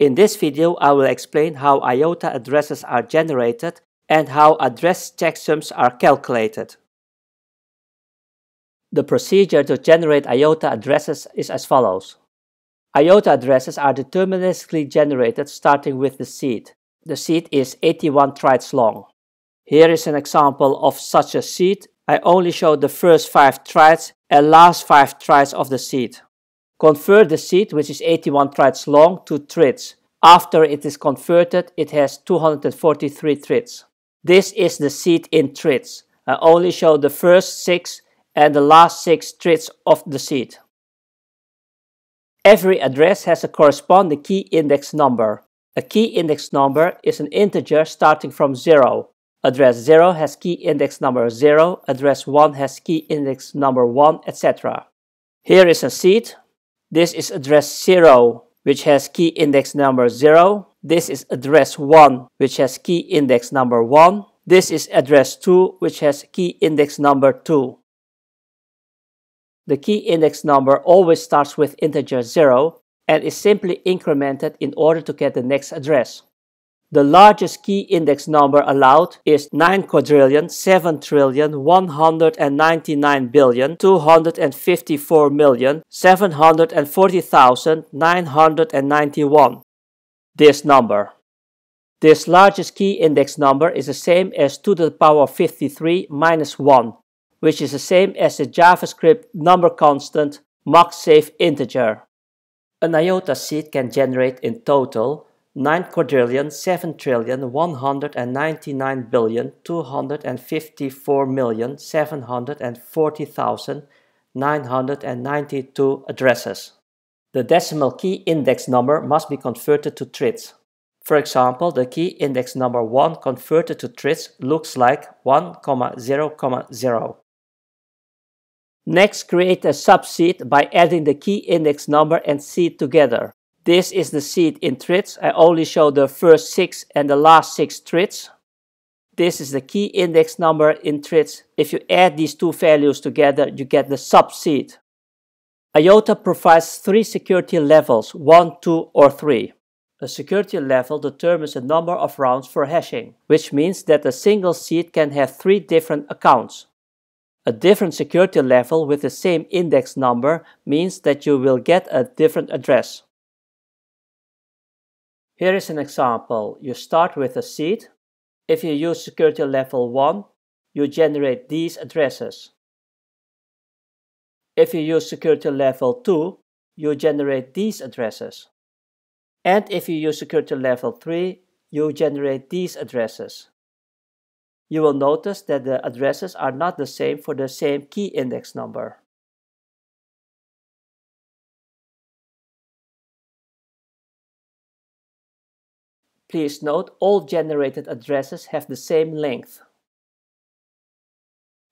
In this video, I will explain how IOTA addresses are generated and how address checksums are calculated. The procedure to generate IOTA addresses is as follows. IOTA addresses are deterministically generated starting with the seed. The seed is 81 trytes long. Here is an example of such a seed. I only show the first 5 trytes and last 5 trytes of the seed. Convert the seed, which is 81 trytes long, to trits. After it is converted, it has 243 trits. This is the seed in trits. I only show the first 6 and the last 6 trits of the seed. Every address has a corresponding key index number. A key index number is an integer starting from 0. Address 0 has key index number 0, address 1 has key index number 1, etc. Here is a seed this is address 0, which has key index number 0. This is address 1, which has key index number 1. This is address 2, which has key index number 2. The key index number always starts with integer 0 and is simply incremented in order to get the next address. The largest key index number allowed is 9 quadrillion 7 trillion 199 billion 254 million 740,991. This number. This largest key index number is the same as 2 to the power of 53 minus 1, which is the same as the JavaScript number constant MaxSafe integer. An IOTA seed can generate in total 9 quadrillion 7 trillion 199 billion 254 million 740,992 addresses. The decimal key index number must be converted to trits. For example, the key index number 1 converted to trits looks like 1, 0, 0. Next, create a subseed by adding the key index number and seed together. This is the seed in trits. I only show the first six and the last six trits. This is the key index number in trits. If you add these two values together, you get the subseed. IOTA provides three security levels, 1, 2, or 3. A security level determines the number of rounds for hashing, which means that a single seed can have three different accounts. A different security level with the same index number means that you will get a different address. Here is an example. You start with a seed. If you use security level 1, you generate these addresses. If you use security level 2, you generate these addresses. And if you use security level 3, you generate these addresses. You will notice that the addresses are not the same for the same key index number. Please note all generated addresses have the same length.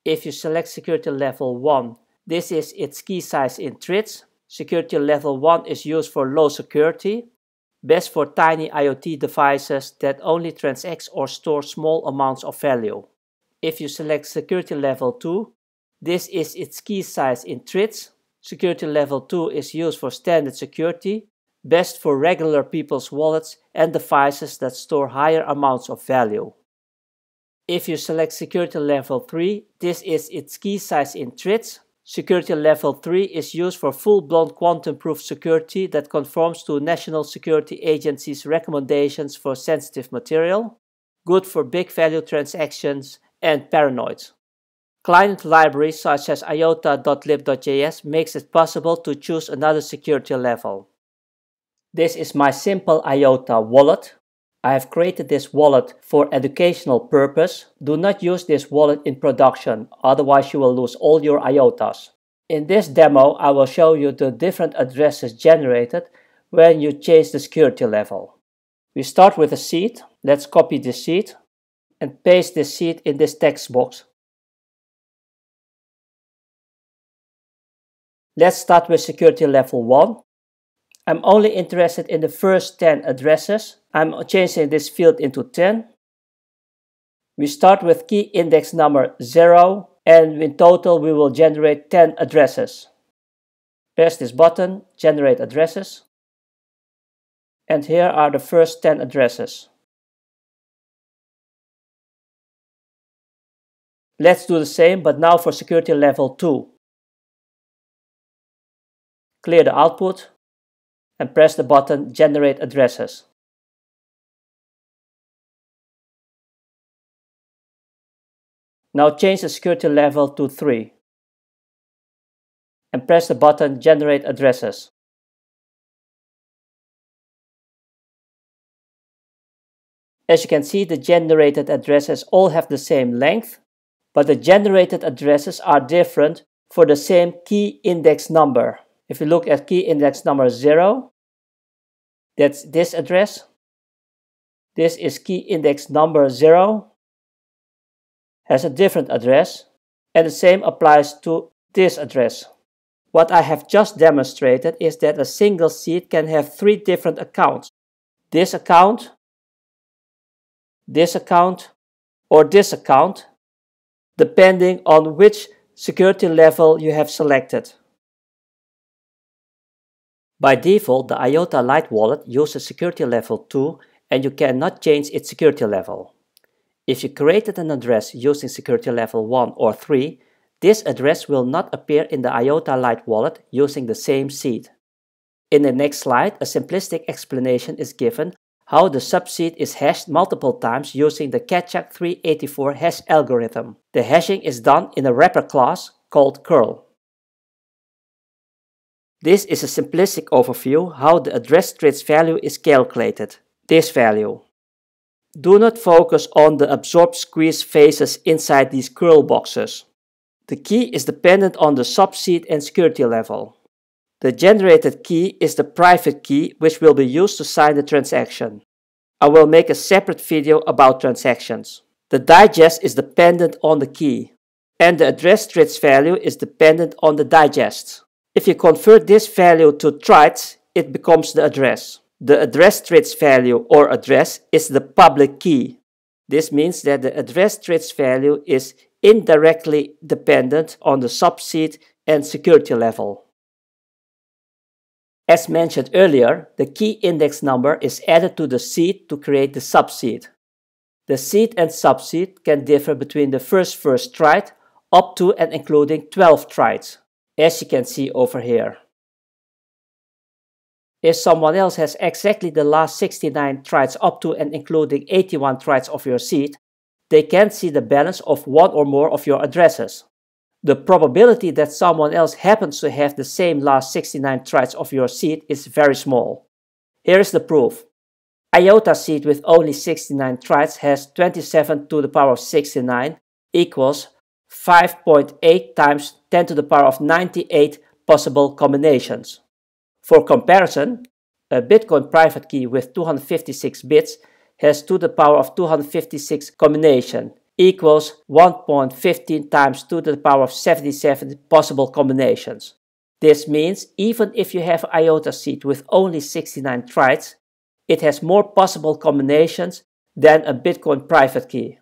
If you select security level 1, this is its key size in trits. Security level 1 is used for low security, best for tiny IoT devices that only transact or store small amounts of value. If you select security level 2, this is its key size in trits. Security level 2 is used for standard security, best for regular people's wallets and devices that store higher amounts of value. If you select security level 3, this is its key size in trits. Security level 3 is used for full-blown quantum-proof security that conforms to National Security Agency's recommendations for sensitive material, good for big value transactions, and paranoids. Client libraries such as iota.lib.js makes it possible to choose another security level. This is my simple IOTA wallet. I have created this wallet for educational purpose. Do not use this wallet in production, otherwise you will lose all your IOTAs. In this demo, I will show you the different addresses generated when you change the security level. We start with a seed. Let's copy the seed and paste the seed in this text box. Let's start with security level 1. I'm only interested in the first 10 addresses. I'm changing this field into 10. We start with key index number 0 and in total we will generate 10 addresses. Press this button, generate addresses. and here are the first 10 addresses. Let's do the same, but now for security level 2. Clear the output and press the button Generate Addresses. Now change the security level to 3 and press the button Generate Addresses. As you can see, the generated addresses all have the same length, but the generated addresses are different for the same key index number. If you look at key index number 0, that's this address. This is key index number 0, has a different address, and the same applies to this address. What I have just demonstrated is that a single seed can have three different accounts. This account, this account, or this account, depending on which security level you have selected. By default, the IOTA Lite wallet uses security level 2 and you cannot change its security level. If you created an address using security level 1 or 3, this address will not appear in the IOTA Lite wallet using the same seed. In the next slide, a simplistic explanation is given how the subseed is hashed multiple times using the Keccak 384 hash algorithm. The hashing is done in a wrapper class called Kerl. This is a simplistic overview how the address trits value is calculated, this value. Do not focus on the absorb squeeze phases inside these Kerl boxes. The key is dependent on the subseed and security level. The generated key is the private key which will be used to sign the transaction. I will make a separate video about transactions. The digest is dependent on the key, and the address trits value is dependent on the digest. If you convert this value to trytes, it becomes the address. The address trits value or address is the public key. This means that the address trits value is indirectly dependent on the subseed and security level. As mentioned earlier, the key index number is added to the seed to create the subseed. The seed and subseed can differ between the first first tryte up to and including 12 trytes as you can see over here. If someone else has exactly the last 69 trytes up to and including 81 trytes of your seed, they can see the balance of one or more of your addresses. The probability that someone else happens to have the same last 69 trytes of your seed is very small. Here is the proof. IOTA seed with only 69 trytes has 27 to the power of 69 equals 5.8 times 10 to the power of 98 possible combinations. For comparison, a Bitcoin private key with 256 bits has 2 to the power of 256 combination equals 1.15 times 2 to the power of 77 possible combinations. This means even if you have IOTA seed with only 69 trytes, it has more possible combinations than a Bitcoin private key.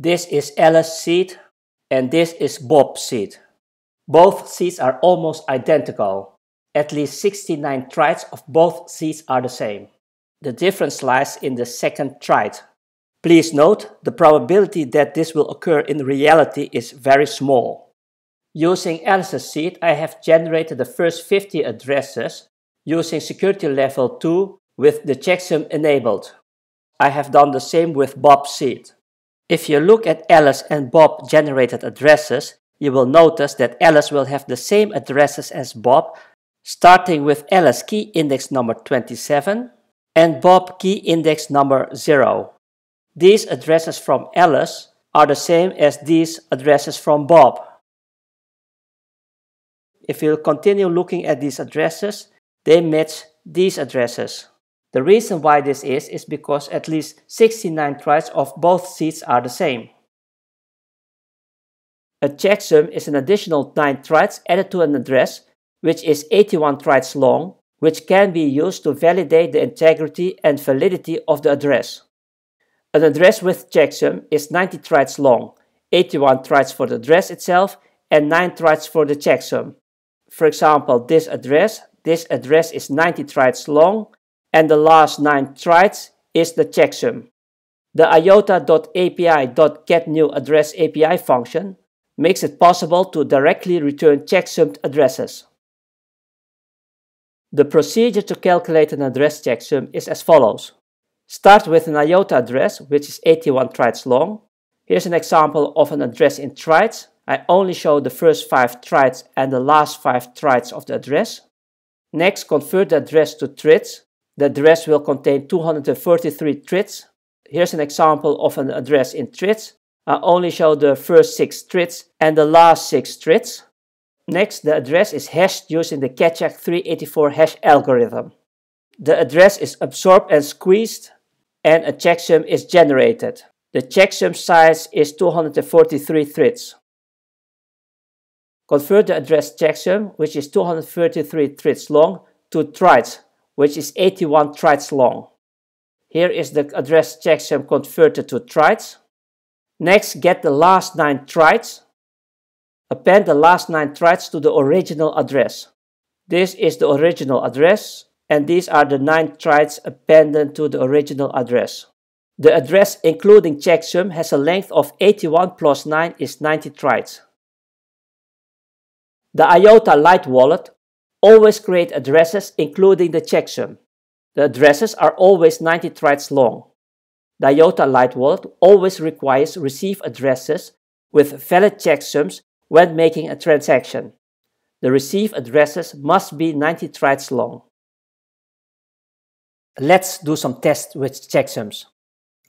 This is Alice seed and this is Bob's seed. Both seeds are almost identical. At least 69 trytes of both seeds are the same. The difference lies in the second tryte. Please note, the probability that this will occur in reality is very small. Using Alice's seed, I have generated the first 50 addresses using security level 2 with the checksum enabled. I have done the same with Bob's seed. If you look at Alice and Bob generated addresses, you will notice that Alice will have the same addresses as Bob, starting with Alice key index number 27 and Bob key index number 0. These addresses from Alice are the same as these addresses from Bob. If you continue looking at these addresses, they match these addresses. The reason why this is, is because at least 69 trytes of both seeds are the same. A checksum is an additional 9 trytes added to an address, which is 81 trytes long, which can be used to validate the integrity and validity of the address. An address with checksum is 90 trytes long, 81 trytes for the address itself and 9 trytes for the checksum. For example, this address this address is 90 trytes long and the last 9 trytes is the checksum. The iota.api.getNewAddressAPI function makes it possible to directly return checksummed addresses. The procedure to calculate an address checksum is as follows. Start with an IOTA address, which is 81 trytes long. Here's an example of an address in trytes. I only show the first 5 trytes and the last 5 trytes of the address. Next, convert the address to trits. The address will contain 233 trits. Here's an example of an address in trits. I only show the first 6 trits and the last 6 trits. Next, the address is hashed using the Keccak 384 hash algorithm. The address is absorbed and squeezed and a checksum is generated. The checksum size is 243 trits. Convert the address checksum, which is 233 trits long, to trytes, which is 81 trytes long. Here is the address checksum converted to trytes. Next, get the last 9 trytes. Append the last 9 trytes to the original address. This is the original address, and these are the 9 trytes appended to the original address. The address including checksum has a length of 81 plus 9 is 90 trytes. The IOTA Lite wallet always create addresses including the checksum. The addresses are always 90 trytes long. The IOTA Lite wallet always requires receive addresses with valid checksums when making a transaction. The receive addresses must be 90 trytes long. Let's do some tests with checksums.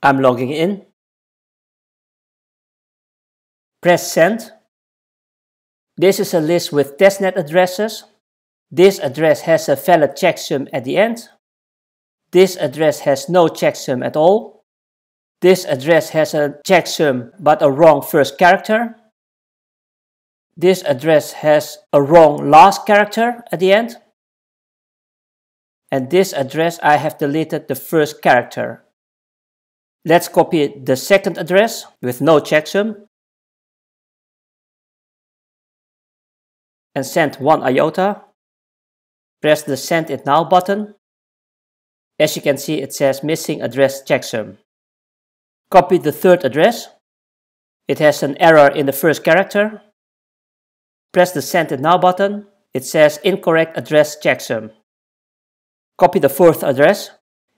I'm logging in. Press send. This is a list with testnet addresses. This address has a valid checksum at the end. This address has no checksum at all. This address has a checksum but a wrong first character. This address has a wrong last character at the end. And this address I have deleted the first character. Let's copy the second address with no checksum and send one iota. Press the send it now button. As you can see it says missing address checksum. Copy the third address. It has an error in the first character. Press the send it now button. It says incorrect address checksum. Copy the fourth address.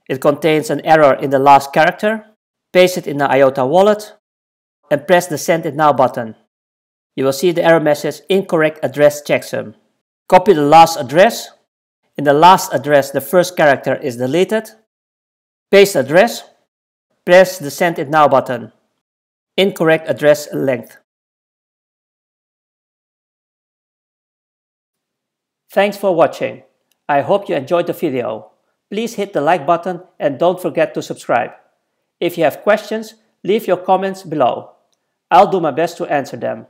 It contains an error in the last character. Paste it in the IOTA wallet and press the send it now button you will see the error message incorrect address checksum. Copy the last address. In the last address, the first character is deleted. Paste address. Press the send it now button. Incorrect address length. Thanks for watching. I hope you enjoyed the video. Please hit the like button and don't forget to subscribe. If you have questions, leave your comments below. I'll do my best to answer them.